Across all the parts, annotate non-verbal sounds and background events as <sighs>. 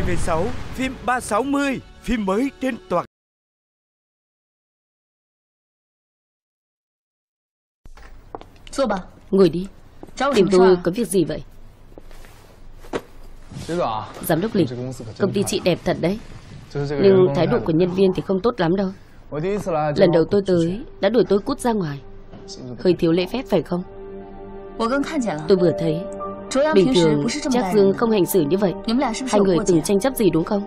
HTV6, phim 360, phim mới trên toàn Ngồi đi. Tìm tôi có việc gì vậy? Giám đốc Lịch Công ty chị đẹp thật đấy. Nhưng thái độ của nhân viên thì không tốt lắm đâu. Lần đầu tôi tới Đã đuổi tôi cút ra ngoài. Hơi thiếu lễ phép phải không? Tôi vừa thấy Bình thường chắc Dương không hành xử như vậy. Hai người từng tranh chấp gì đúng không?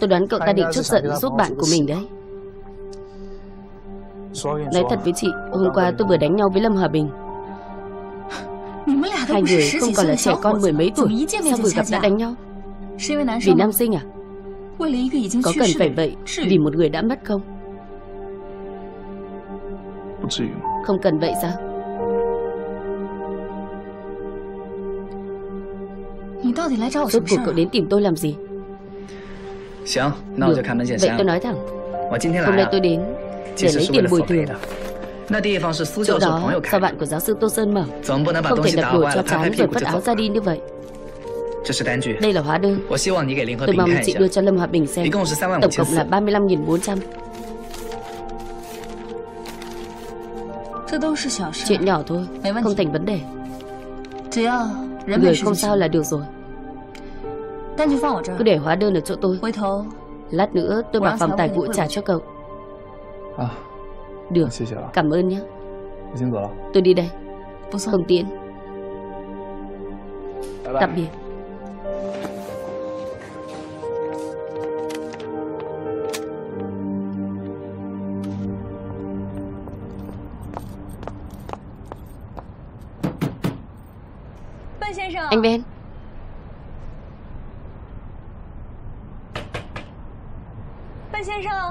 Tôi đoán cậu ta định chút giận giúp bạn của mình đấy. Nói thật với chị Hôm qua tôi vừa đánh nhau với Lâm Hòa Bình. <laughs> Hai người không còn là trẻ con mười mấy tuổi Sao vừa gặp đã đánh nhau? Vì nam sinh à? Có cần phải vậy Vì một người đã mất không? Không cần vậy sao Rốt cuộc cậu đến tìm tôi làm gì? Được, vậy tôi nói thẳng. Hôm nay tôi đến để lấy tiền bồi thường. Chỗ đó do bạn của giáo sư Tô Sơn mở? Không thể đập đùa cho chán rồi phất áo ra đi như vậy. Đây là hóa đơn. Tôi mong chị đưa cho Lâm Hòa Bình xem. Tổng cộng là 35.400 Chuyện nhỏ thôi Không thành vấn đề. Người không sao là được rồi Cứ để hóa đơn ở chỗ tôi. Lát nữa tôi bảo phòng tài vụ trả cho cậu. Được. Cảm ơn nhé. Tôi đi đây. Không tiện. Tạm biệt. Anh Ben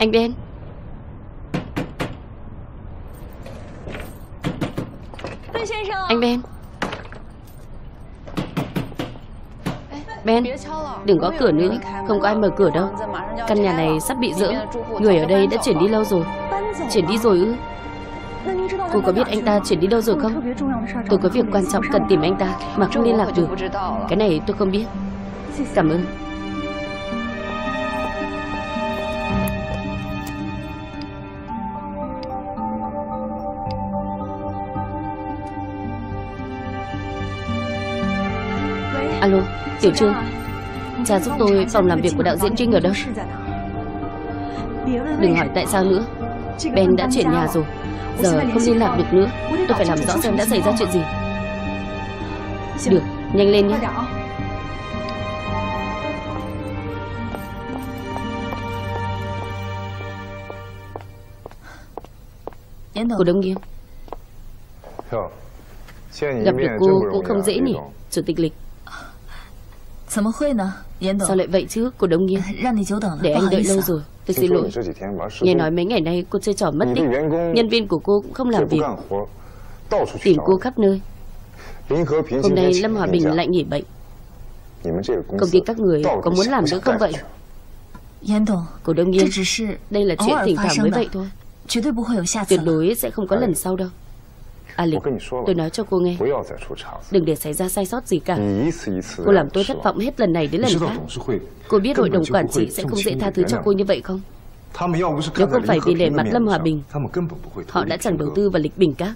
Anh Ben Anh Ben Ben Đừng gõ cửa nữa. Không có ai mở cửa đâu. Căn nhà này sắp bị dỡ Người ở đây đã chuyển đi lâu rồi. Chuyển đi rồi ư? Cô có biết anh ta chuyển đi đâu rồi không? Tôi có việc quan trọng cần tìm anh ta Mà không liên lạc được. Cái này tôi không biết. Cảm ơn. Alo, Tiểu Trương. Cha giúp tôi phòng làm việc của đạo diễn Trinh ở đâu? Đừng hỏi tại sao nữa. Ben đã chuyển nhà rồi. Giờ không liên lạc được nữa. Tôi phải làm rõ xem đã xảy ra chuyện gì. Được, nhanh lên nhé. Cô Đông Nghiêm. Gặp được cô cũng không dễ nhỉ. Chủ tịch Lịch Sao lại vậy chứ cô Đông Nghiêm Để anh đợi lâu rồi Tôi xin lỗi。Nghe nói mấy ngày nay cô chơi trò mất tích Nhân viên của cô cũng không làm việc。Tìm cô khắp nơi。Hôm nay Lâm Hòa Bình lại nghỉ bệnh。Công ty các người có muốn làm nữa không vậy？Cô Đông Nghiêm Đây là chuyện thỉnh thoảng mới vậy thôi。Tuyệt đối sẽ không có lần sau đâu A Lịch, tôi nói cho cô nghe. Đừng để xảy ra sai sót gì cả. Cô làm tôi thất vọng hết lần này đến lần khác. Cô biết hội đồng quản trị sẽ không dễ tha thứ cho cô như vậy không? Nếu không phải vì để mặt Lâm Hòa Bình. Họ đã chẳng đầu tư vào lịch bình các.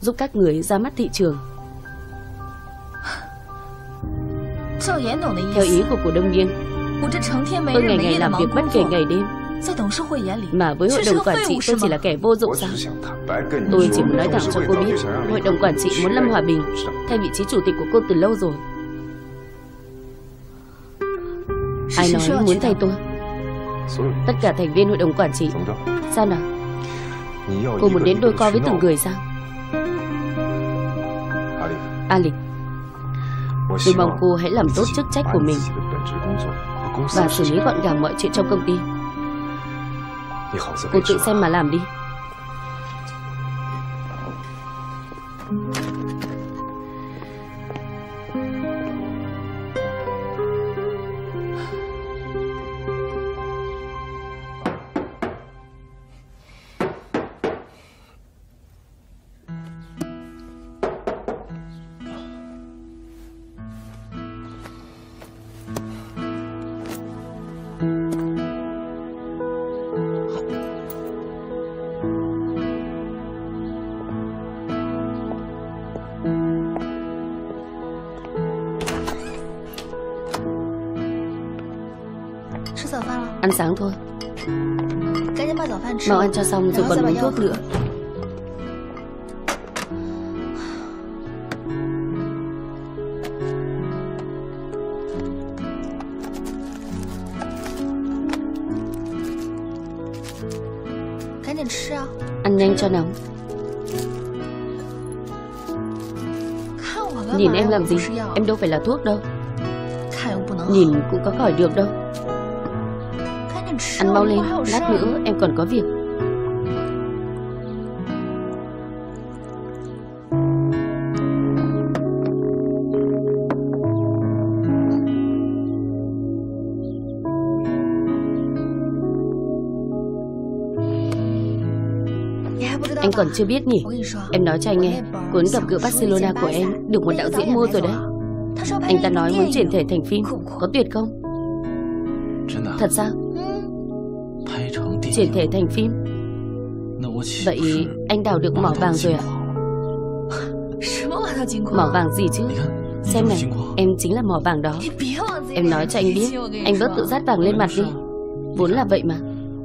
Giúp các người ra mắt thị trường. Theo ý của cổ đông Nhiên Tôi ngày ngày làm việc bất kể ngày đêm mà với hội đồng quản trị tôi chỉ là kẻ vô dụng sao? Tôi chỉ muốn nói thẳng cho cô biết Hội đồng quản trị muốn Lâm Hòa Bình Thay vị trí chủ tịch của cô từ lâu rồi. Ai nói muốn thay tôi? Tất cả thành viên hội đồng quản trị. Sao nào? Cô muốn đến đôi co với từng người sao? A Lịch Tôi mong cô hãy làm tốt chức trách của mình Và xử lý gọn gàng mọi chuyện trong công ty Cô tự xem mà làm đi ăn sáng thôi. Mau ăn cho xong rồi còn uống thuốc nữa. Ăn nhanh cho nóng. Nhìn em làm gì? Em đâu phải là thuốc đâu. Nhìn cũng có khỏi được đâu. Ăn mau lên Lát nữa em còn có việc. Anh còn chưa biết nhỉ? Em nói cho anh nghe Cuốn gặp gỡ Barcelona của em Được một đạo diễn mua rồi đấy. Anh ta nói muốn chuyển thể thành phim Có tuyệt không? Thật sao Chuyển thể thành phim. Vậy anh đào được mỏ vàng rồi ạ. Mỏ vàng gì chứ? Xem này Em chính là mỏ vàng đó. Em nói cho anh biết Anh bớt tự rát vàng lên mặt đi. Vốn là vậy mà.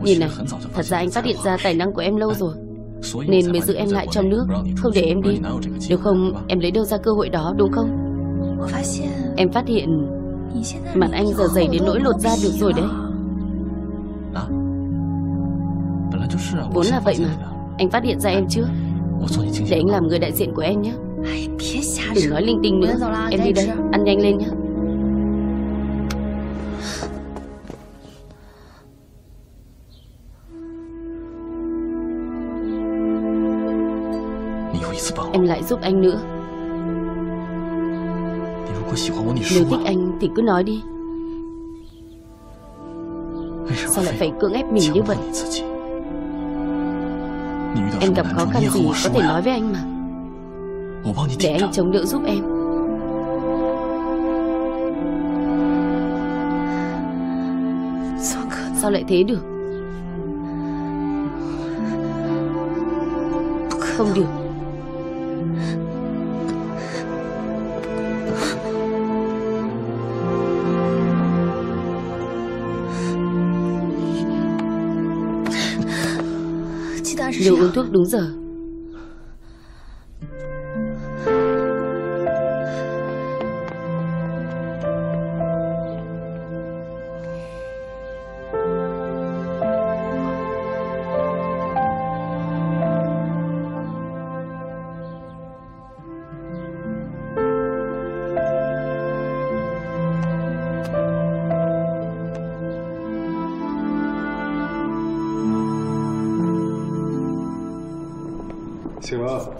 Nhìn này Thật ra anh phát hiện ra tài năng của em lâu rồi. Nên mới giữ em lại trong nước Không để em đi. Nếu không em lấy đâu ra cơ hội đó đúng không? Em phát hiện Mặt anh giờ dày đến nỗi lột da được rồi đấy Vốn là vậy mà. Anh phát hiện ra em chưa? Để anh làm người đại diện của em nhé. Đừng nói linh tinh nữa. Em đi đây Ăn nhanh lên nhé. Em lại giúp anh nữa. Nếu thích anh thì cứ nói đi. Sao lại phải cưỡng ép mình như vậy? Em gặp khó khăn gì có thể nói với anh mà. Để anh chống đỡ giúp em. Sao lại thế được? Không được. Nếu uống thuốc đúng giờ.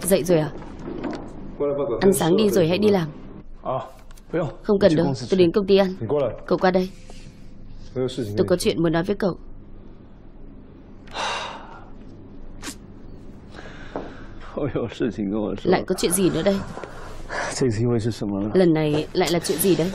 Dậy rồi à? Ăn sáng đi rồi hãy đi làm. Không cần đâu, Tôi đến công ty ăn. Cậu qua đây. Tôi có chuyện muốn nói với cậu. Lại có chuyện gì nữa đây? Lần này lại là chuyện gì đấy?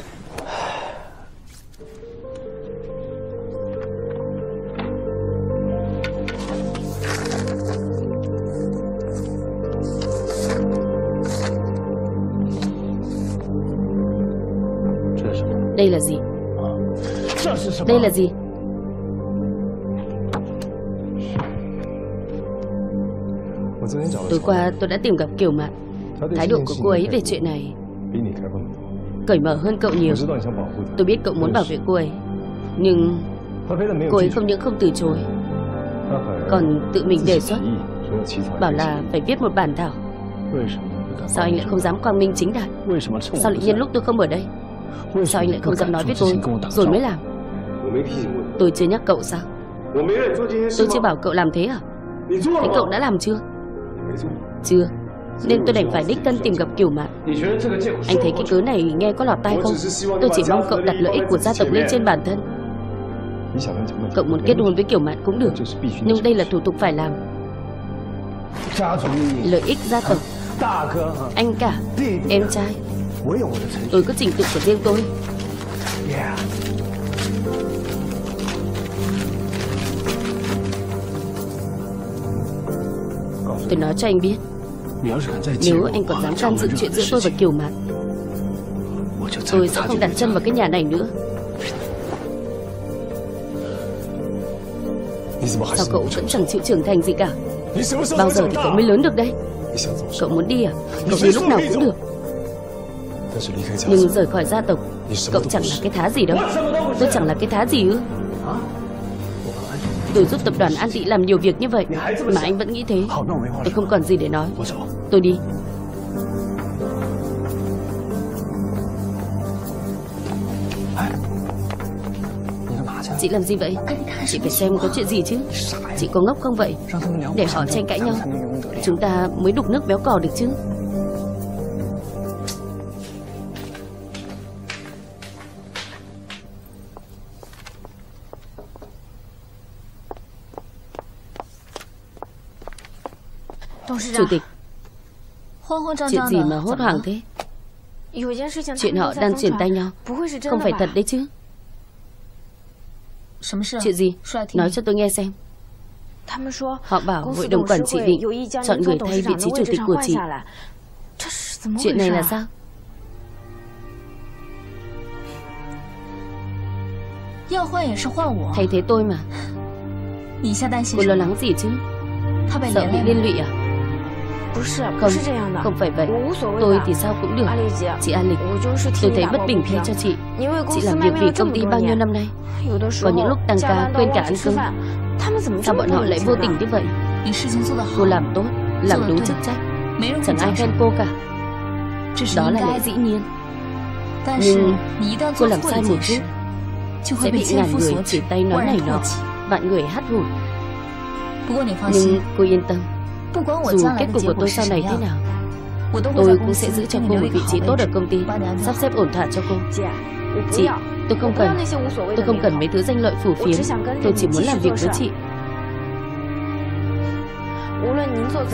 Đây là gì? Đây là gì? Tối qua tôi đã tìm gặp Kiều Mạn. Thái độ của cô ấy về chuyện này Cởi mở hơn cậu nhiều. Tôi biết cậu muốn bảo vệ cô ấy, Nhưng cô ấy không những không từ chối, Còn tự mình đề xuất, Bảo là phải viết một bản thảo. Sao anh lại không dám quang minh chính đại? Sao lại nhân lúc tôi không ở đây? Sao anh lại không dám nói với tôi? Rồi mới làm. Tôi chưa nhắc cậu sao? Tôi chưa bảo cậu làm thế à? Thế cậu đã làm chưa? Chưa. Nên tôi đành phải đích thân tìm gặp Kiều Mạn Anh thấy cái cớ này nghe có lọt tai không? Tôi chỉ mong cậu đặt lợi ích của gia tộc lên trên bản thân. Cậu muốn kết hôn với Kiều Mạn cũng được Nhưng đây là thủ tục phải làm. Lợi ích gia tộc. Anh cả Em trai Tôi có trình tự của riêng tôi. Tôi nói cho anh biết. Nếu anh còn dám can dự chuyện giữa tôi và Kiều Mạn Tôi sẽ không đặt chân vào cái nhà này nữa. Sao cậu vẫn chẳng chịu trưởng thành gì cả? Bao giờ thì cậu mới lớn được đây? Cậu muốn đi à? Cậu đi lúc nào cũng được Nhưng rời khỏi gia tộc Cậu chẳng là cái thá gì đâu. Tôi chẳng là cái thá gì ư? Tôi giúp tập đoàn An Tị làm nhiều việc như vậy Mà anh vẫn nghĩ thế. Tôi không còn gì để nói. Tôi đi. Chị làm gì vậy? Chị phải xem có chuyện gì chứ. Chị có ngốc không vậy? Để họ tranh cãi nhau. Chúng ta mới đục nước béo cò được chứ Chủ tịch Chuyện gì mà hốt hoảng thế? Chuyện họ đang chuyển tay nhau Không phải thật đấy chứ. Chuyện gì? Nói cho tôi nghe xem. Họ bảo hội đồng quản trị định Chọn người thay vị trí chủ tịch của chị. Chuyện này là sao? Thay thế tôi mà. <sighs> Cô lo lắng gì chứ? Sợ bị liên lụy à không, không phải vậy. Tôi thì sao cũng được. Chị A Lịch Tôi thấy bất bình thay cho chị. Chị làm việc vì công ty bao nhiêu năm nay? Có những lúc tăng ca quên cả ăn cơm. Sao bọn họ lại vô tình như vậy? Cô làm tốt Làm đúng chức trách. Chẳng ai khen cô cả. Đó là lẽ dĩ nhiên Nhưng cô làm sai một chút Sẽ bị ngàn người chỉ tay nói này nọ. Vạn người hát hủi Nhưng cô yên tâm dù kết cục của tôi sau này thế nào Tôi cũng sẽ giữ cho cô một vị trí tốt ở công ty Sắp xếp ổn thỏa cho cô. Chị, tôi không cần Tôi không cần mấy thứ danh lợi phủ phiếm. Tôi chỉ muốn làm việc với chị.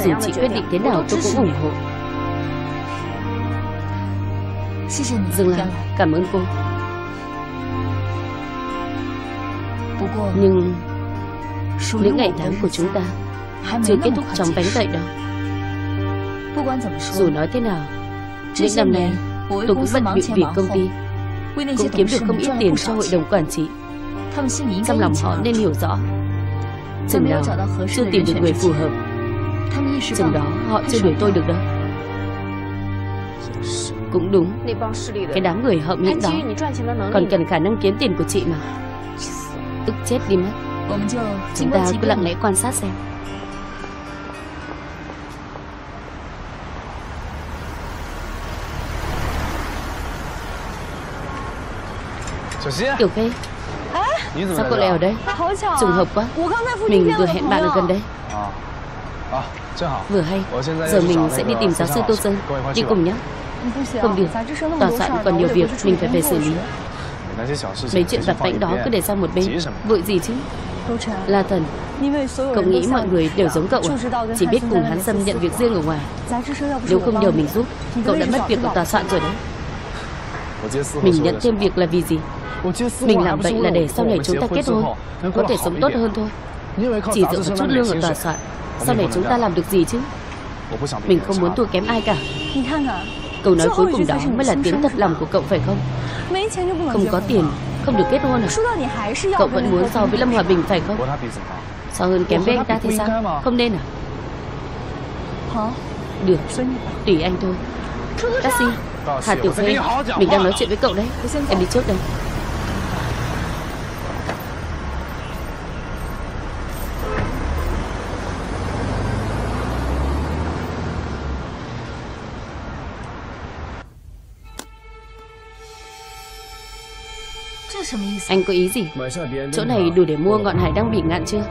Dù chị quyết định thế nào tôi cũng ủng hộ. Dương Lan, cảm ơn cô. Nhưng Những ngày tháng của chúng ta chưa kết thúc trong bánh vậy đâu Dù nói thế nào Những năm nay tôi cũng bận bịu vì công ty. Cũng kiếm được không ít tiền cho hội đồng quản trị. Trong lòng họ nên hiểu rõ. Chừng nào chưa tìm được người phù hợp Chừng đó họ chưa đuổi tôi được đâu Cũng đúng Cái đám người hậm hĩnh đó Còn cần khả năng kiếm tiền của chị mà. Tức chết đi mất. Chúng ta cứ lặng lẽ quan sát xem Tiểu Phi Sao cô lại ở đây? Trùng hợp quá. Mình vừa hẹn bạn ở gần đây. Vừa hay. Giờ mình sẽ đi tìm giáo sư Tô Sơn. Đi cùng nhé Không được Tòa soạn còn nhiều việc Mình phải về xử lý. Mấy chuyện vặt vãnh đó cứ để sang một bên. Vội gì chứ? La Thần. Cậu nghĩ mọi người đều giống cậu à? Chỉ biết cùng hắn xâm nhận việc riêng ở ngoài. Nếu không nhờ mình giúp Cậu đã mất việc ở tòa soạn rồi đấy. Mình nhận thêm việc là vì gì mình làm vậy là để sau này chúng ta kết hôn. Có thể sống tốt hơn thôi. Chỉ dựa vào chút lương ở tòa soạn. Sau này chúng ta làm được gì chứ? Mình không muốn thua kém ai cả. Câu nói cuối cùng đó mới là tiếng thật lòng của cậu phải không? Không có tiền Không được kết hôn à? Cậu vẫn muốn so với Lâm Hòa Bình phải không? So hơn kém với anh ta thì sao? Không nên à? Được Tùy anh thôi. Taxi Hà Tiểu Phê Mình đang nói chuyện với cậu đấy Em đi trước đây Anh có ý gì? Chỗ này đủ để mua ngọn hải đăng bị ngạn chưa?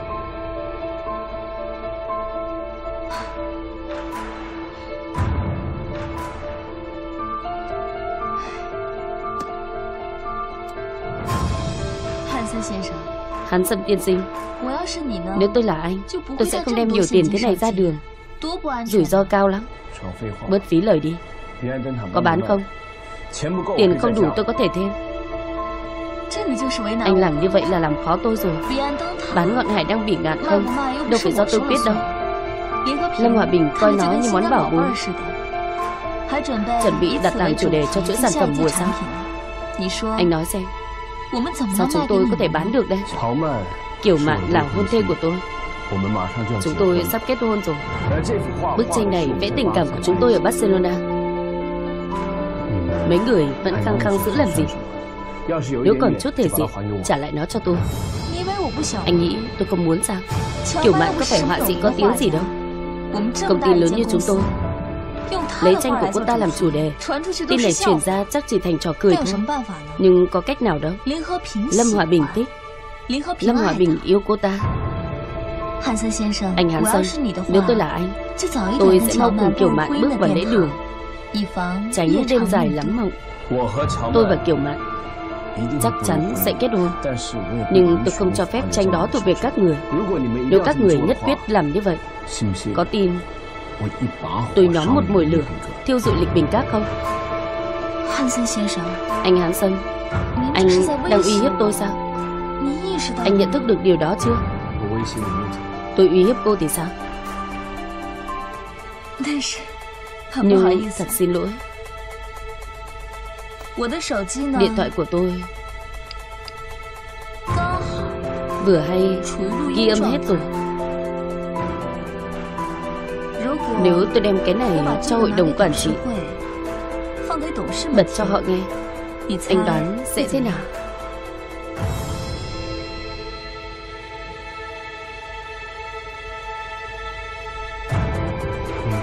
Hắn Sâm tiên sinh. Nếu tôi là anh Tôi sẽ không đem nhiều tiền thế này ra đường. Rủi ro cao lắm. Bớt phí lời đi. Có bán không? Tiền không đủ tôi có thể thêm anh làm như vậy là làm khó tôi rồi. Bán ngọn hải đang bị ngạn không? Đâu phải do tôi quyết đâu. Lâm Hòa Bình coi nó như món bảo bối. Chuẩn bị đặt làm chủ đề cho chuỗi sản phẩm mùa sao Anh nói xem. Sao chúng tôi có thể bán được đây? Kiểu Mạn là hôn thê của tôi. Chúng tôi sắp kết hôn rồi. Bức tranh này vẽ tình cảm của chúng tôi ở Barcelona. Mấy người vẫn khăng khăng giữ làm gì Nếu còn chút thể gì Trả lại nó cho tôi. Anh nghĩ tôi không muốn sao? Kiểu Mạn có phải họa sĩ có tiếng gì đâu? Công ty lớn như chúng tôi. Lấy tranh của cô ta làm chủ đề. <laughs> Tin này truyền ra chắc chỉ thành trò cười thôi. Nhưng có cách nào đâu. Lâm Hòa Bình thích. Lâm Hòa Bình yêu cô ta. Anh Hán Sơn Nếu tôi là anh Tôi sẽ mau cùng Kiều Mạn bước vào lễ đường. Tránh đêm dài lắm mộng. Tôi và Kiều Mạn chắc chắn sẽ kết hôn. Nhưng tôi không cho phép tranh đó thuộc về các người. Nếu các người nhất quyết làm như vậy, Có tin Tôi nhóm một mồi lửa, Thiêu dụi lịch bình các không? Anh Hán Sơn, Anh đang uy hiếp tôi sao? Anh nhận thức được điều đó chưa? Tôi uy hiếp cô thì sao? Nhưng thật xin lỗi. Điện thoại của tôi Vừa hay ghi âm hết rồi. Nếu tôi đem cái này cho hội đồng quản trị Bật cho họ nghe. Anh đoán sẽ thế nào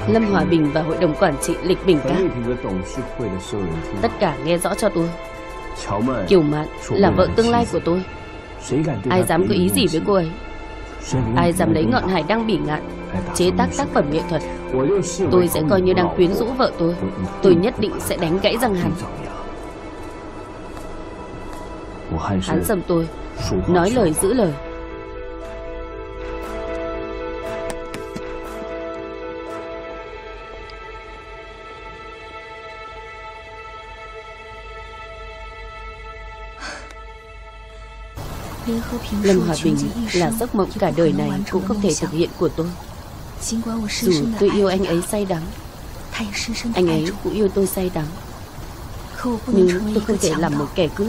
Lâm Hòa Bình và hội đồng quản trị Lịch Bình Các Tất cả nghe rõ cho tôi. Kiều Mạn là vợ tương lai của tôi. Ai dám có ý gì với cô ấy? Ai dám lấy ngọn hải đăng bỉ ngạn Chế tác tác phẩm nghệ thuật? Tôi sẽ coi như đang quyến rũ vợ tôi. Tôi nhất định sẽ đánh gãy răng hắn Hắn dầm tôi. Nói lời giữ lời Lâm Hòa Bình là giấc mộng cả đời này cũng không thể thực hiện của tôi. Dù tôi yêu anh ấy say đắm, Anh ấy cũng yêu tôi say đắm. Nhưng tôi không thể làm một kẻ cướp,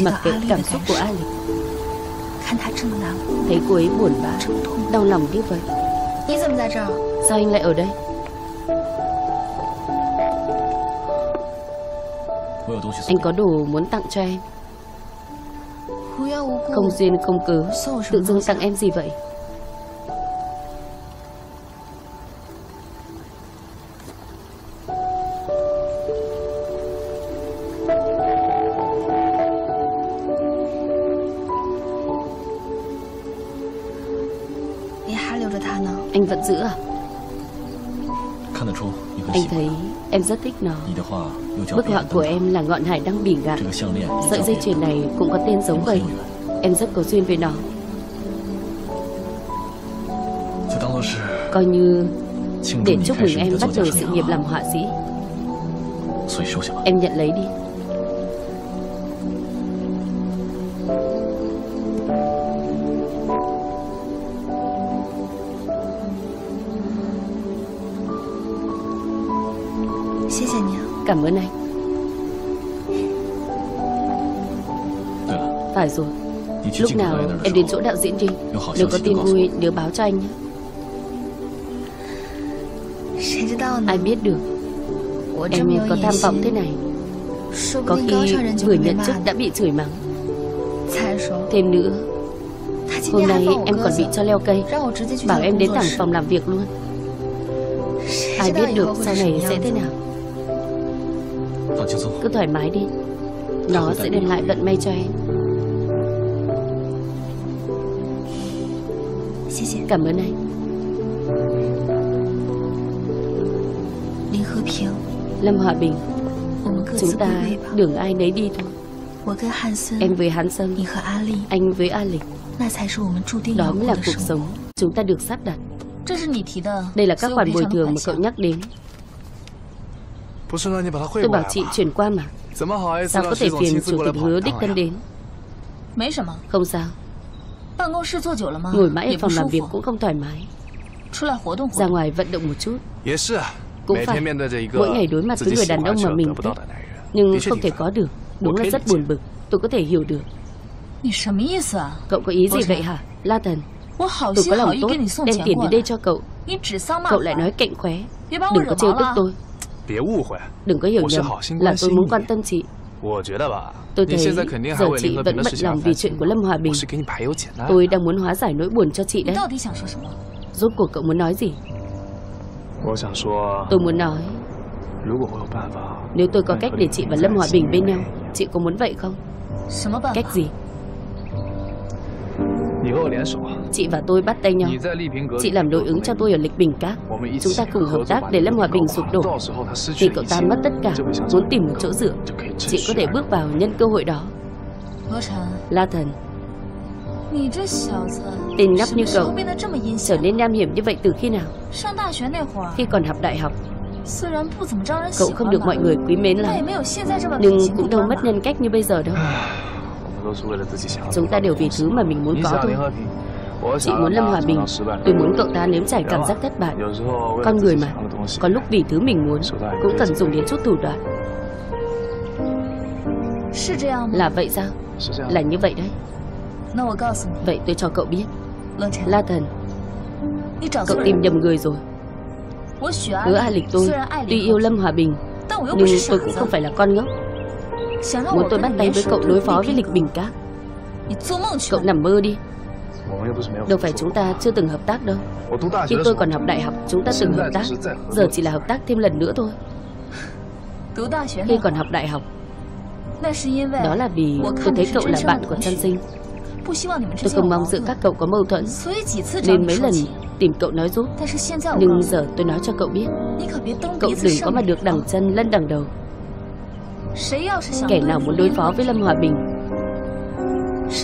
Mặc kệ cảm xúc của A Lịch Thấy cô ấy buồn bã, Đau lòng như vậy. Sao anh lại ở đây? Anh có đồ muốn tặng cho em? Không duyên không cớ Tự dưng tặng em gì vậy. Thích nó. Bức họa của em là ngọn hải đăng bỉ ngạn Sợi dây chuyền này cũng có tên giống vậy. Em rất có duyên với nó. Coi như Để chúc mừng em bắt đầu sự nghiệp làm họa sĩ. Em nhận lấy đi Cảm ơn anh. Phải rồi. Lúc nào em đến chỗ đạo diễn đi. Nếu có tin vui nhớ báo cho anh nhé. Ai biết được Em có tham vọng thế này. Có khi vừa nhận chức đã bị chửi mắng. Thêm nữa Hôm nay em còn bị cho leo cây. Bảo em đến thẳng phòng làm việc luôn. Ai biết được sau này sẽ thế nào Cứ thoải mái đi. Nó sẽ đem lại vận may cho em. Cảm ơn anh. Lâm Hòa Bình Chúng ta đường ai nấy đi thôi. Em với Hán Sơn. Anh với A Lịch. Đó mới là cuộc sống. Chúng ta được sắp đặt. Đây là các khoản bồi thường mà cậu nhắc đến Tôi bảo chị chuyển qua mà. Sao có thể phiền chủ tịch hứa đích thân đến? Không sao. Ngồi mãi ở phòng làm việc cũng không thoải mái. Ra ngoài vận động một chút. Cũng phải. Mỗi ngày đối mặt với người đàn ông mà mình thích Nhưng không thể có được. Đúng là rất buồn bực. Tôi có thể hiểu được. Cậu có ý gì vậy hả La Thần? Tôi có lòng tốt. đem tiền đến đây cho cậu. Cậu lại nói cạnh khóe. Đừng có trêu tức tôi Đừng có hiểu nhầm Là tôi muốn quan tâm chị。Tôi thấy giờ chị vẫn bận lòng vì chuyện của Lâm Hòa Bình。Tôi đang muốn hóa giải nỗi buồn cho chị đấy。Rốt cuộc cậu muốn nói gì？Tôi muốn nói。Nếu tôi có cách để chị và Lâm Hòa Bình bên nhau Chị có muốn vậy không？Cách gì Chị và tôi bắt tay nhau. Chị làm đối ứng cho tôi ở lịch bình các. Chúng ta cùng hợp tác để Lâm Hòa Bình sụp đổ. Khi cậu ta mất tất cả, Muốn tìm một chỗ dựa. Chị có thể bước vào nhân cơ hội đó. La Thần. Tên nhóc như cậu, Trở nên nham hiểm như vậy từ khi nào? Khi còn học đại học, Cậu không được mọi người quý mến lắm. Nhưng cũng đâu mất nhân cách như bây giờ đâu. Chúng ta đều vì thứ mà mình muốn có thôi. Chị muốn Lâm Hòa Bình. Tôi muốn cậu ta nếm trải cảm giác thất bại. Con người mà. Có lúc vì thứ mình muốn, Cũng cần dùng đến chút thủ đoạn. Là vậy sao? Là như vậy đấy. Vậy tôi cho cậu biết. La Thần, Cậu tìm nhầm người rồi. Hứa A Lịch tôi, Tuy yêu Lâm Hòa Bình, Nhưng tôi cũng không phải là con ngốc. Muốn tôi bắt tay với cậu đối phó với lịch bình các. Cậu nằm mơ đi. Đâu phải chúng ta chưa từng hợp tác đâu. Khi tôi còn học đại học Chúng ta từng hợp tác. Giờ chỉ là hợp tác thêm lần nữa thôi. Khi còn học đại học Đó là vì tôi thấy cậu là bạn của Trăn Sinh. Tôi không mong giữa các cậu có mâu thuẫn. Nên mấy lần tìm cậu nói giúp. Nhưng giờ tôi nói cho cậu biết. Cậu đừng có mà được đằng chân lân đằng đầu. Kẻ nào muốn đối phó với Lâm Hòa Bình?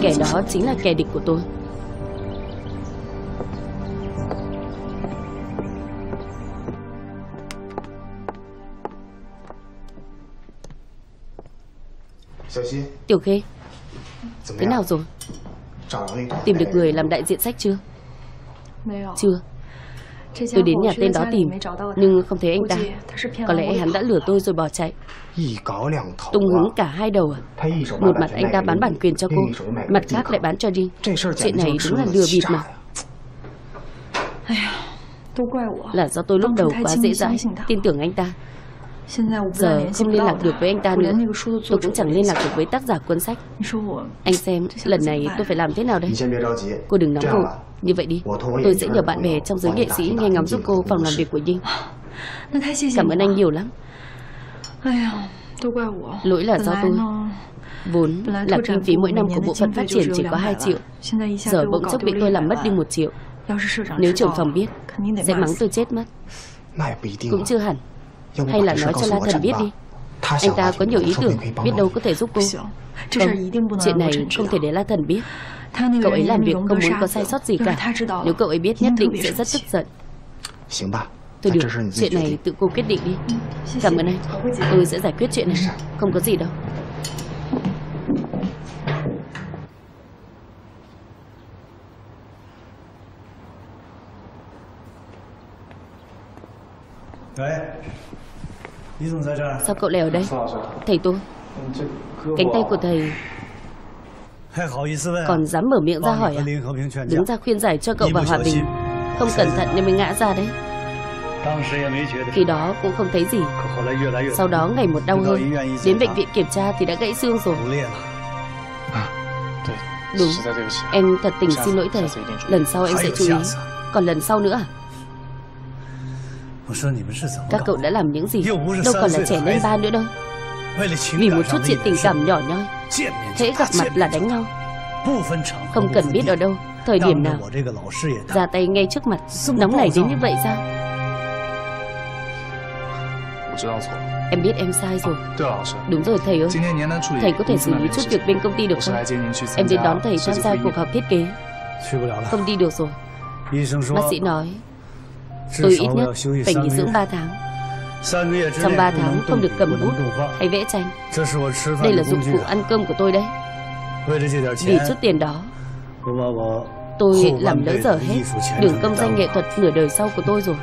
Kẻ đó chính là kẻ địch của tôi Tiểu Khê Thế nào rồi? Tìm được người làm đại diện sách chưa? Chưa. Tôi đến nhà tên đó tìm Nhưng không thấy anh ta. Có lẽ hắn đã lừa tôi rồi bỏ chạy. Tung hứng cả hai đầu à? Một mặt anh ta bán bản quyền cho cô Mặt khác lại bán cho Đinh Chuyện này đúng là lừa bịp mà. Là do tôi lúc đầu quá dễ dãi. Tin tưởng anh ta Giờ không liên lạc được với anh ta nữa. Tôi cũng chẳng liên lạc được với tác giả cuốn sách. Anh xem lần này tôi phải làm thế nào đây? Cô đừng nóng vội Như vậy đi. Tôi sẽ nhờ bạn bè trong giới nghệ sĩ nghe ngóng giúp cô phòng làm việc của Dinh. <sighs> Cảm ơn anh nhiều lắm. Lỗi là do tôi. Vốn là kinh phí mỗi năm của bộ phận phát triển chỉ có 2 triệu. Giờ bỗng chốc bị tôi làm mất đi 1 triệu. Nếu trưởng phòng biết Sẽ mắng tôi chết mất. Cũng chưa hẳn hay là nói cho La Thần biết đi. Anh ta có nhiều ý tưởng Biết đâu có thể giúp cô. Không, chuyện này không thể để La Thần biết. Cậu ấy làm việc không muốn có sai sót gì cả. Nếu cậu ấy biết nhất định sẽ rất tức giận. Thôi được, chuyện này tự cô quyết định đi. Cảm ơn anh. Tôi sẽ giải quyết chuyện này. Không có gì đâu Sao cậu lại ở đây? Thầy tôi. Cánh tay của thầy. Còn dám mở miệng ra hỏi à? Đứng ra khuyên giải cho cậu và Hòa Bình. Không cẩn thận nên mới ngã ra đấy. Khi đó cũng không thấy gì. Sau đó ngày một đau hơn. Đến bệnh viện kiểm tra thì đã gãy xương rồi. Đúng. Em thật tình xin lỗi thầy. Lần sau em sẽ chú ý. Còn lần sau nữa à? Các cậu đã làm những gì? Đâu còn là trẻ lên ba nữa đâu. Vì một chút chuyện tình cảm nhỏ nhoi Hễ gặp mặt là đánh nhau. Không cần biết ở đâu Thời điểm nào. Ra tay ngay trước mặt Nóng nảy đến như vậy sao? Em biết em sai rồi. Đúng rồi thầy ơi. Thầy có thể xử lý chút việc bên công ty được không? Em đến đón thầy tham gia cuộc họp thiết kế. Không đi được rồi. Bác sĩ nói Tôi ít nhất phải nghỉ dưỡng 3 tháng Trong 3 tháng không được cầm bút hay vẽ tranh Đây là dụng cụ ăn cơm của tôi đấy Vì chút tiền đó, Tôi làm lỡ dở hết Đường công danh nghệ thuật nửa đời sau của tôi rồi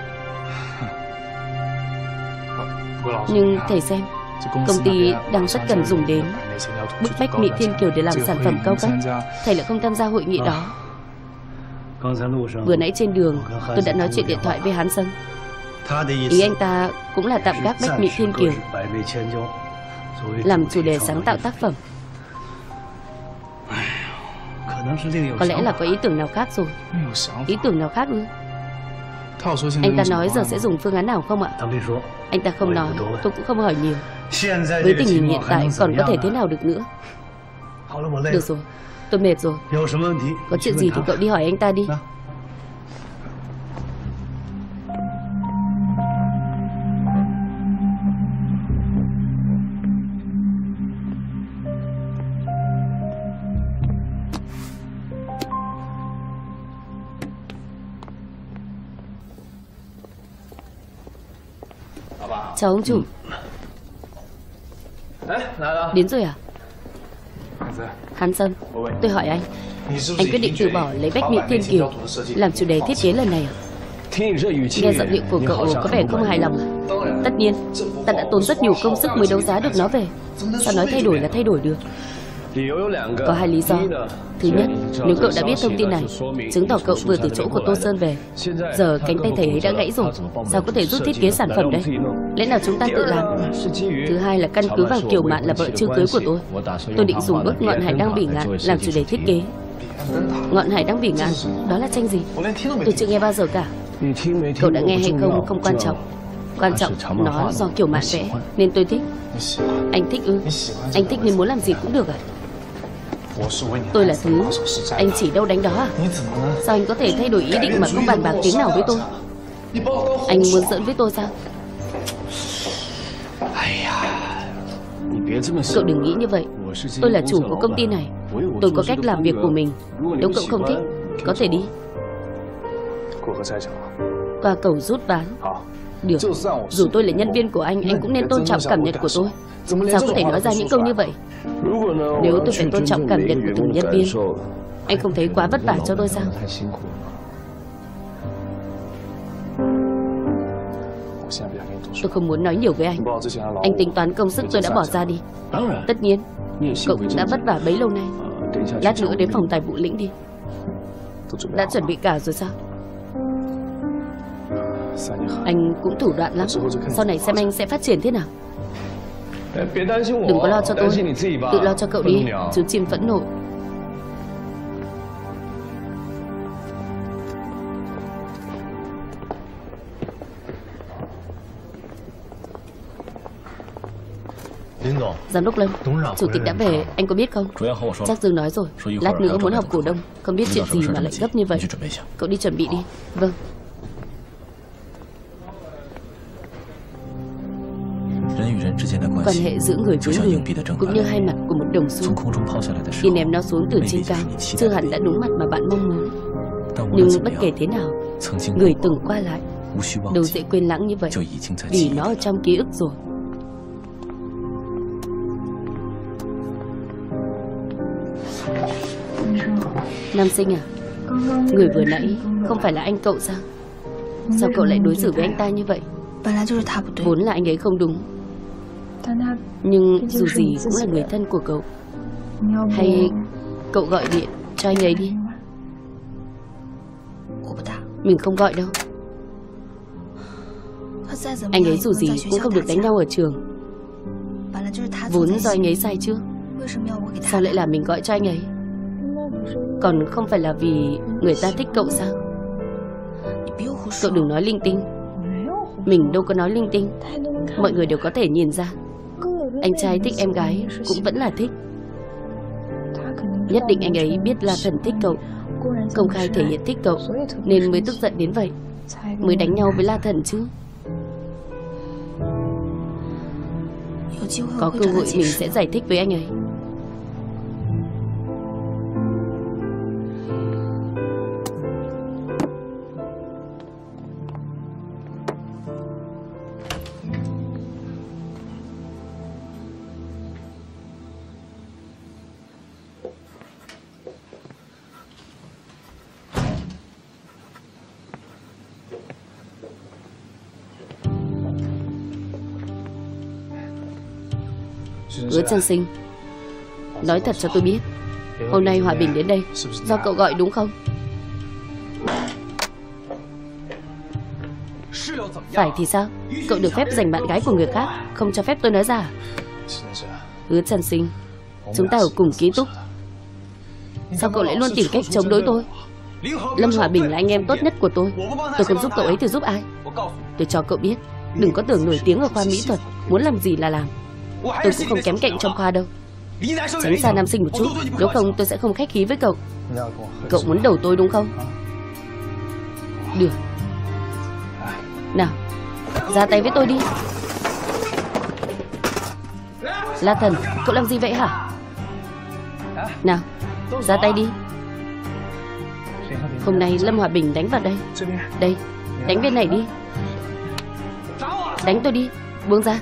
Nhưng thầy xem, Công ty đang rất cần dùng đến bức bách Mỹ Thiên Kiều để làm sản phẩm cao cấp. Thầy lại không tham gia hội nghị đó. Vừa nãy trên đường, tôi đã nói chuyện điện thoại với Hán Sân. Ý anh ta cũng là tạm gác bách Mỹ Thiên Kiều, làm chủ đề sáng tạo tác phẩm. Có lẽ là có ý tưởng nào khác rồi. Ý tưởng nào khác ư? Anh ta nói giờ sẽ dùng phương án nào không ạ? Anh ta không nói Tôi cũng không hỏi nhiều. Với tình hình hiện tại còn có thể thế nào được nữa? Được rồi Tôi mệt rồi. Có chuyện gì thì cậu đi hỏi anh ta đi. Chào ông chủ. Đến rồi à Hán Sâm Tôi hỏi anh. Anh quyết định từ bỏ lấy Bách Mỹ Thiên Kiều, Làm chủ đề thiết kế lần này à? Nghe giọng điệu của cậu có vẻ không hài lòng. À Tất nhiên, Ta đã tốn rất nhiều công sức mới đấu giá được nó về. Sao nói thay đổi là thay đổi được? Có hai lý do. Thứ nhất, nếu cậu đã biết thông tin này Chứng tỏ cậu vừa từ chỗ của Tô Sơn về. Giờ cánh tay thầy ấy đã gãy rồi. Sao có thể rút thiết kế sản phẩm đây Lẽ nào chúng ta tự làm? Thứ hai là căn cứ vào Kiều Mạn là vợ chưa cưới của tôi. Tôi định dùng bức ngọn hải đăng bỉ ngạn Làm chủ đề thiết kế. Ngọn hải đăng bỉ ngạn Đó là tranh gì? Tôi chưa nghe bao giờ cả. Cậu đã nghe hay không? Không quan trọng. Quan trọng nó do Kiều Mạn vẽ Nên tôi thích. Anh thích ư? Anh thích nên muốn làm gì cũng được à Tôi là Thứ. Anh chỉ đâu đánh đó à? Sao anh có thể thay đổi ý định mà không bàn bạc tiếng nào với tôi? Anh muốn giỡn với tôi sao? Cậu đừng nghĩ như vậy. Tôi là chủ của công ty này. Tôi có cách làm việc của mình. Nếu cậu không thích, Có thể đi. Qua cầu rút ván được. Dù tôi là nhân viên của anh Anh cũng nên tôn trọng cảm nhận của tôi. Sao có thể nói ra những câu như vậy? Nếu tôi phải tôn trọng cảm nhận của từng nhân viên, Anh không thấy quá vất vả cho tôi sao? Tôi không muốn nói nhiều với anh. Anh tính toán công sức tôi đã bỏ ra đi. Tất nhiên, Cậu cũng đã vất vả bấy lâu nay. Lát nữa đến phòng tài vụ lĩnh đi. Đã chuẩn bị cả rồi sao? Anh cũng thủ đoạn lắm. Sau này xem anh sẽ phát triển thế nào. Đừng có lo cho tôi. Tự lo cho cậu đi. Chú chim phẫn nộ. Giám đốc Lâm Chủ tịch đã về. Anh có biết không? Chắc Dương nói rồi. Lát nữa muốn học cổ đông. Không biết chuyện gì mà lại gấp như vậy. Cậu đi chuẩn bị đi. Vâng Quan hệ giữa người với người Cũng như hai mặt của một đồng xu. Khi ném nó xuống từ trên cao Chưa hẳn đã đúng mặt mà bạn mong muốn. Nhưng bất kể thế nào Người từng qua lại Đâu dễ quên lãng như vậy Vì nó ở trong ký ức rồi. Nam sinh à Người vừa nãy Không phải là anh cậu sao? Sao cậu lại đối xử với anh ta như vậy? Vốn là anh ấy không đúng nhưng dù gì cũng là người thân của cậu. Hay cậu gọi điện cho anh ấy đi. Mình không gọi đâu. Anh ấy dù gì cũng không được đánh nhau ở trường. Vốn do anh ấy sai trước Sao lại là mình gọi cho anh ấy? Còn không phải là vì người ta thích cậu sao? Cậu đừng nói linh tinh. Mình đâu có nói linh tinh. Mọi người đều có thể nhìn ra anh trai thích em gái cũng vẫn là thích. Nhất định anh ấy biết La Thần thích cậu, Công khai thể hiện thích cậu, Nên mới tức giận đến vậy. Mới đánh nhau với La Thần chứ. Có cơ hội mình sẽ giải thích với anh ấy. Hứa sinh. Nói thật cho tôi biết, Hôm nay Hòa Bình đến đây, Do cậu gọi đúng không? Phải thì sao? Cậu được phép giành bạn gái của người khác, Không cho phép tôi nói ra à? Hứa Trần sinh, Chúng ta ở cùng ký túc. Sao cậu lại luôn tìm cách chống đối tôi? Lâm Hòa Bình là anh em tốt nhất của tôi. Tôi không giúp cậu ấy thì giúp ai? Tôi cho cậu biết, Đừng có tưởng nổi tiếng ở khoa mỹ thuật, Muốn làm gì là làm. Tôi cũng không kém cạnh trong khoa đâu. Tránh xa nam sinh một chút, Nếu không tôi sẽ không khách khí với cậu. Cậu muốn đầu tôi đúng không? Được. Nào, Ra tay với tôi đi. La thần, Cậu làm gì vậy hả? Nào, Ra tay đi. Hôm nay Lâm Hòa Bình đánh vào đây. Đây, Đánh bên này đi. Đánh tôi đi, Buông ra.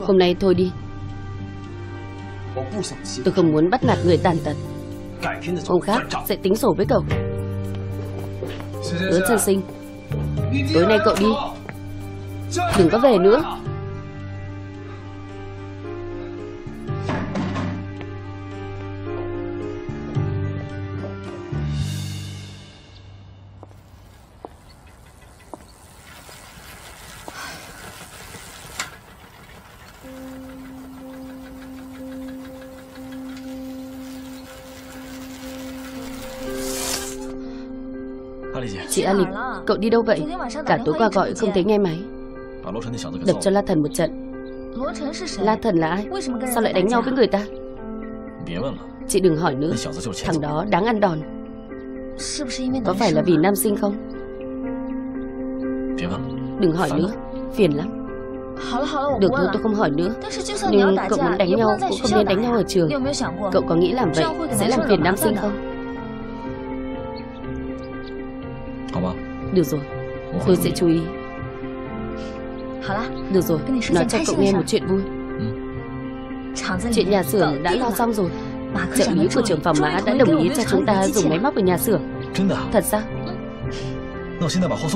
Hôm nay thôi đi. Tôi không muốn bắt nạt người tàn tật. Hôm khác sẽ tính sổ với cậu. Hứa chân sinh, Tối nay cậu đi. Đừng có về nữa. Chị A Lịch, cậu đi đâu vậy? Cả tối qua gọi không thấy nghe máy. Đập cho La Thần một trận. La Thần là ai? Sao lại đánh nhau với người ta? Chị đừng hỏi nữa. Thằng đó đáng ăn đòn. Có phải là vì nam sinh không? Đừng hỏi nữa. Phiền lắm. Được thôi tôi không hỏi nữa. Nhưng cậu muốn đánh nhau cũng không nên đánh nhau ở trường. Cậu có nghĩ làm vậy sẽ làm phiền nam sinh không? Được rồi Tôi sẽ chú ý Được rồi Nói cho cậu nghe một chuyện vui Chuyện nhà xưởng đã lo xong rồi. Trợ lý của trưởng phòng mã đã đồng ý cho chúng ta dùng máy móc ở nhà xưởng. Thật sao?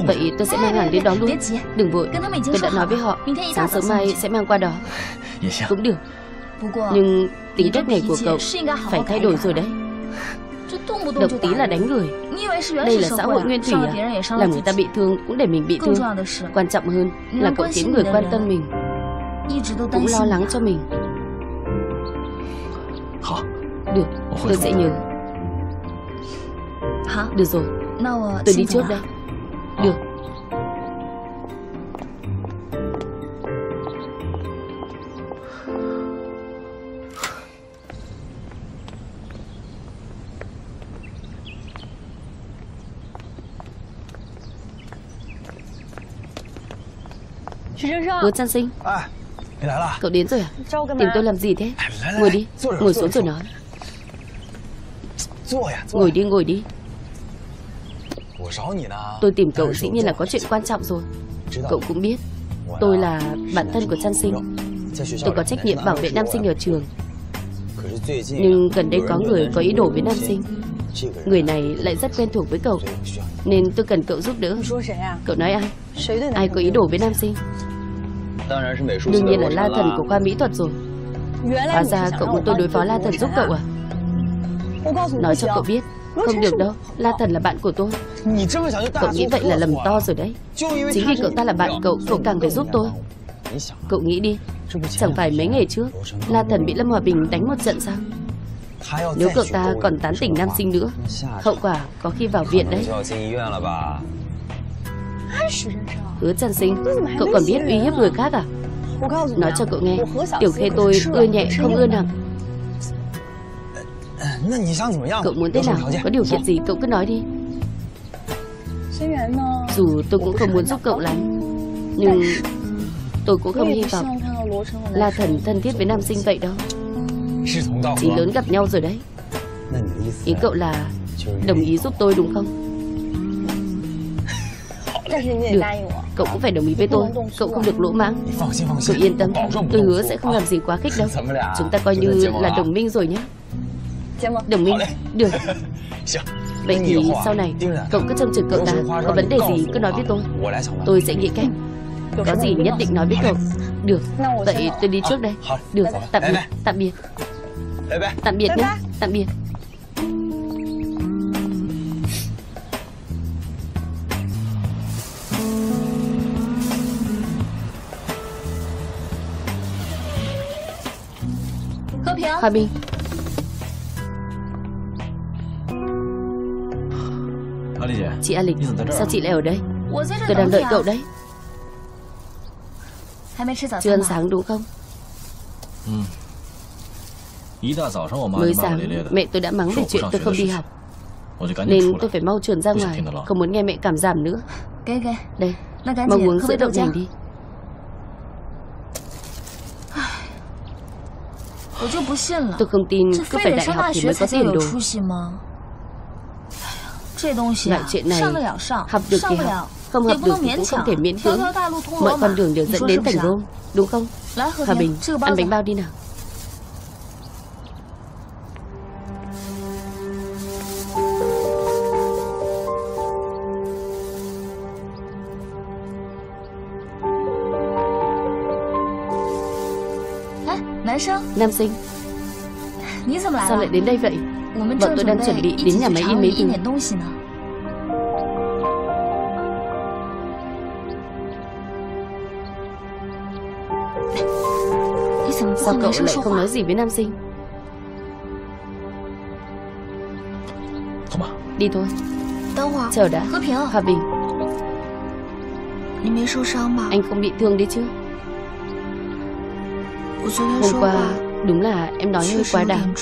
Vậy tôi sẽ mang hàng đến đó luôn. Đừng vội. Tôi đã nói với họ Sáng sớm mai sẽ mang qua đó. Cũng được. Nhưng tính cách này của cậu Phải thay đổi rồi đấy Độc tí là đánh người。Đây là xã hội nguyên thủy à？Làm người ta bị thương cũng để mình bị thương Quan trọng hơn là cậu khiến người quan tâm mình。Cũng lo lắng cho mình。Được, tôi sẽ nhớ Được rồi, tôi đi trước đây Được Hứa Trăn Sinh. Cậu đến rồi à? Tìm tôi làm gì thế? Ngồi đi. Ngồi xuống rồi nói Ngồi đi ngồi đi. Tôi tìm cậu dĩ nhiên là có chuyện quan trọng rồi. Cậu cũng biết Tôi là bạn thân của Trăn Sinh. Tôi có trách nhiệm bảo vệ nam sinh ở trường. Nhưng gần đây có người có ý đồ với nam sinh. Người này lại rất quen thuộc với cậu. Nên tôi cần cậu giúp đỡ. Cậu nói ai? Ai có ý đồ với nam sinh Đương nhiên là La Thần của khoa mỹ thuật rồi. Hóa ra cậu muốn tôi đối phó La Thần giúp cậu à? Nói cho cậu biết Không được đâu La Thần là bạn của tôi. Cậu nghĩ vậy là lầm to rồi đấy. Chính vì cậu ta là bạn cậu Cậu càng phải giúp tôi. Cậu nghĩ đi Chẳng phải mấy ngày trước La Thần bị Lâm Hòa Bình đánh một trận sao? Nếu cậu ta còn tán tỉnh nam sinh nữa Hậu quả có khi vào viện đấy Hứa Trần Sinh, Cậu còn biết uy hiếp người khác à? Nói cho cậu nghe, Tiểu khê tôi ưa nhẹ không ưa nặng. Cậu muốn thế nào? Có điều kiện gì cậu cứ nói đi. Dù tôi cũng không muốn giúp cậu lắm, Nhưng Tôi cũng không hy vọng là thần thân thiết với nam sinh vậy đâu Chỉ lớn gặp nhau rồi đấy. Ý cậu là Đồng ý giúp tôi đúng không? Được Cậu cũng phải đồng ý với tôi. Cậu không được lỗ mãng. Cậu yên tâm. Tôi hứa sẽ không làm gì quá khích đâu. Chúng ta coi như là đồng minh rồi nhé Đồng minh. Được. <laughs> Vậy thì sau này Cậu cứ trông chừng cậu ta. Có vấn đề gì cứ nói với tôi. Tôi sẽ nghĩ cách. Có gì nhất định nói với cậu. Được. Vậy tôi đi trước đây. Được. Tạm biệt. Tạm biệt Tạm biệt nhé. Tạm biệt Hòa Bình Chị A Lịch Sao chị lại ở đây? Tôi đang đợi cậu đấy. Chưa ăn sáng đúng không? Mới sáng. mẹ tôi đã mắng về chuyện tôi không đi học. Nên tôi phải mau chuồn ra ngoài. Không muốn nghe mẹ cảm giảm nữa. Đây. Mau uống sữa đậu nành đi Tôi không tin cứ phải đại học thì mới có tiền đồ. Loại chuyện này Học được thì học Không học được thì cũng không thể miễn cưỡng. Mọi con đường đều dẫn đến thành Rome Đúng không? Hòa Bình Ăn bánh bao đi nào Nam sinh. Sao lại đến đây vậy? Bọn tôi đang chuẩn bị đến nhà máy in mấy thứ Sao cậu lại không nói gì với nam sinh? Đi thôi. Chờ đã. Hòa Bình. Anh không bị thương đấy chứ? Hôm qua đúng là em nói hơi quá đáng.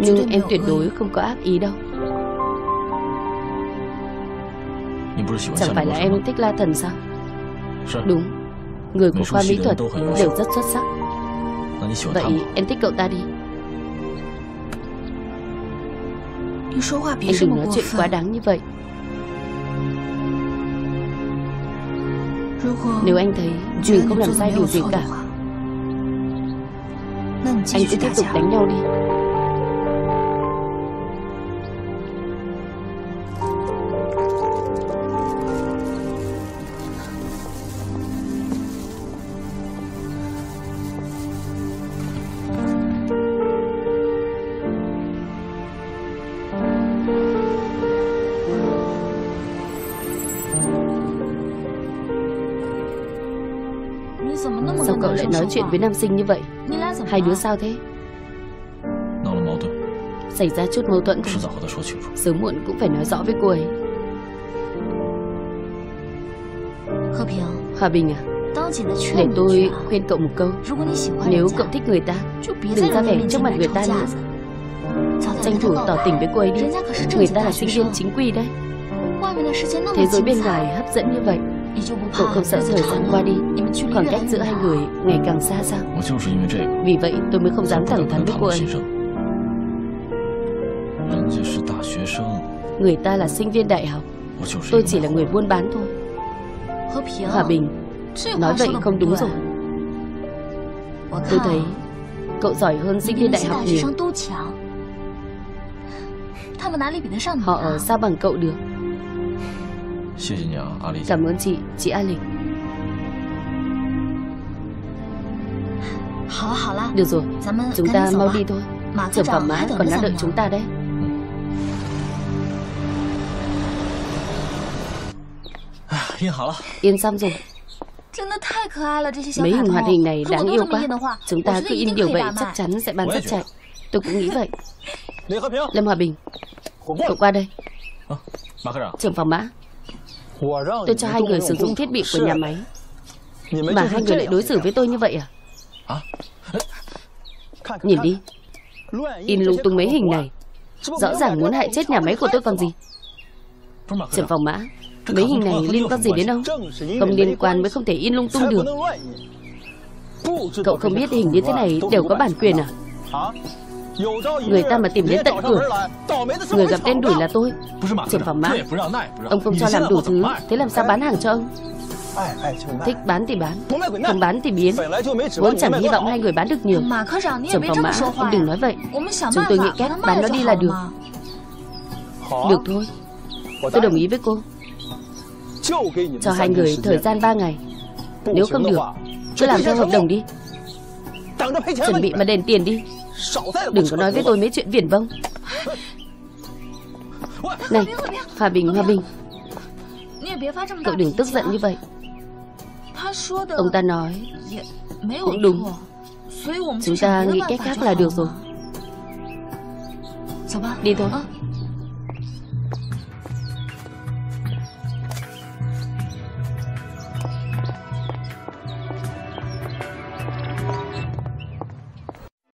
Nhưng em tuyệt đối không có ác ý đâu. Chẳng phải là em thích La Thần sao? Đúng, Người của khoa mỹ thuật đều rất xuất sắc. Vậy em thích cậu ta đi. Anh đừng nói chuyện quá đáng như vậy. Nếu anh thấy mình không làm sai điều gì cả anh cứ tiếp tục đánh nhau đi. Sao cậu lại nói chuyện với nam sinh như vậy? Hai đứa sao thế? Xảy ra chút mâu thuẫn thôi. Sớm muộn cũng phải nói rõ với cô ấy. Hòa Bình à? Để tôi khuyên cậu một câu. Nếu cậu thích người ta Đừng ra vẻ trước mặt người ta nữa. Tranh thủ tỏ tình với cô ấy đi. Người ta là sinh viên chính quy đấy. Thế giới bên ngoài hấp dẫn như vậy Cậu không sợ thời gian qua đi, Khoảng cách giữa hai người ngày càng xa sao Vì vậy, tôi mới không dám thẳng thắn với cô ấy. Người ta là sinh viên đại học, Tôi chỉ là người buôn bán thôi. Hòa Bình, Nói vậy không đúng rồi. Tôi thấy Cậu giỏi hơn sinh viên đại học nhiều. Họ ở sao bằng cậu được. Cảm ơn chị, chị A Lịch Được rồi, chúng ta mau đi thôi。Trưởng phẩm mã còn đang đợi chúng ta đấy。Yên xong rồi。Mấy hình hoạt hình này đáng yêu quá Chúng ta cứ in điều vậy chắc chắn sẽ bán rất chạy。Tôi cũng nghĩ vậy。Lâm Hòa Bình Cậu qua đây。Trưởng phòng mã Tôi cho hai người sử dụng thiết bị của nhà máy. Mà hai người lại đối xử với tôi như vậy à? Nhìn đi. In lung tung mấy hình này. Rõ ràng muốn hại chết nhà máy của tôi còn gì? Trưởng phòng mã, Mấy hình này liên quan gì đến ông? Không liên quan mới không thể in lung tung được. Cậu không biết hình như thế này đều có bản quyền à? Người ta mà tìm đến tận cửa. Người gặp đen đuổi là tôi. Trưởng phòng mã. Ông không cho làm đủ thứ Thế làm sao bán hàng cho ông? Thích bán thì bán Không bán thì biến. Vốn chẳng hy vọng hai người bán được nhiều. Trưởng phòng mã Ông đừng nói vậy. Chúng tôi nghĩ cách bán nó đi là được. Được thôi. Tôi đồng ý với cô. Cho hai người thời gian ba ngày. Nếu không được Cứ làm theo hợp đồng đi. Chuẩn bị mà đền tiền đi Đừng có nói với tôi mấy chuyện viển vông. Này Hòa Bình Hòa Bình. Cậu đừng tức giận như vậy. Ông ta nói Cũng đúng. Chúng ta nghĩ cách khác là được rồi. Đi thôi